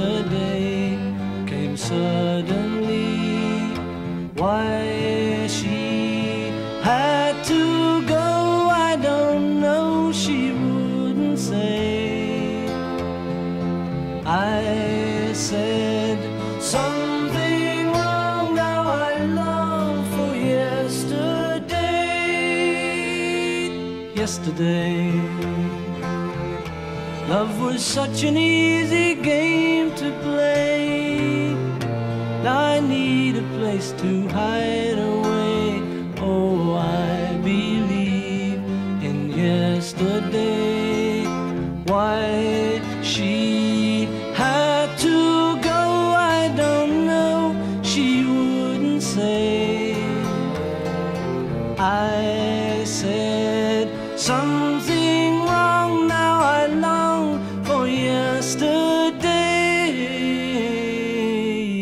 yesterday came suddenly. Why she had to go, I don't know. She wouldn't say. I said something wrong. Now I long for yesterday. Yesterday. Love was such an easy game to play. I need a place to hide away. Oh, I believe in yesterday. Why she had to go, I don't know. She wouldn't say. I said something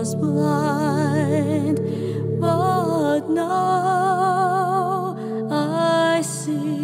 Was blind, but now I see.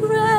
Grace